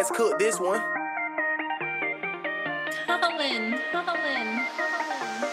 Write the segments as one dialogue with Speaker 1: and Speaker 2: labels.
Speaker 1: TS cook this one.
Speaker 2: Colin, Colin.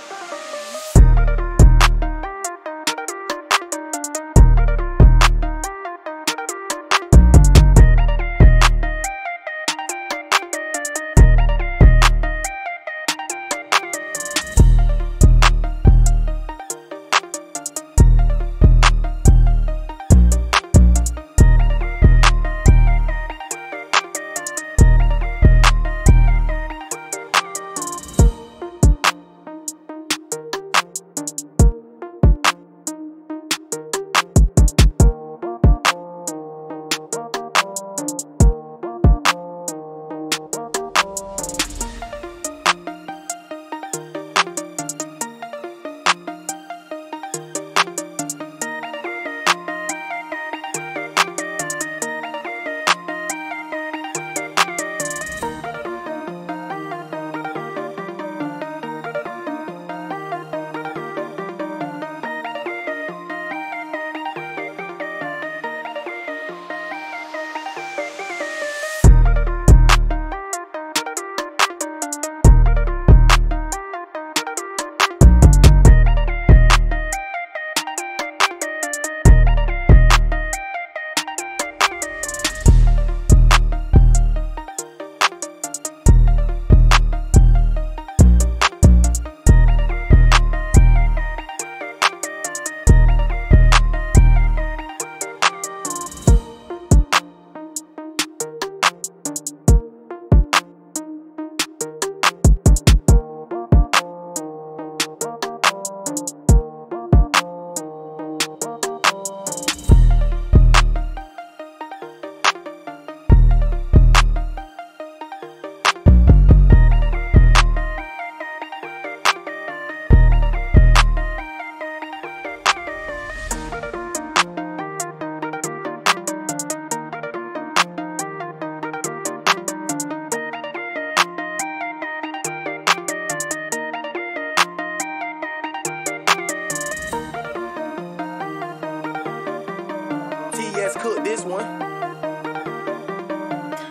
Speaker 1: ass cook this one.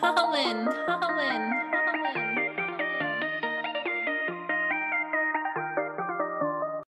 Speaker 2: Colin, Colin.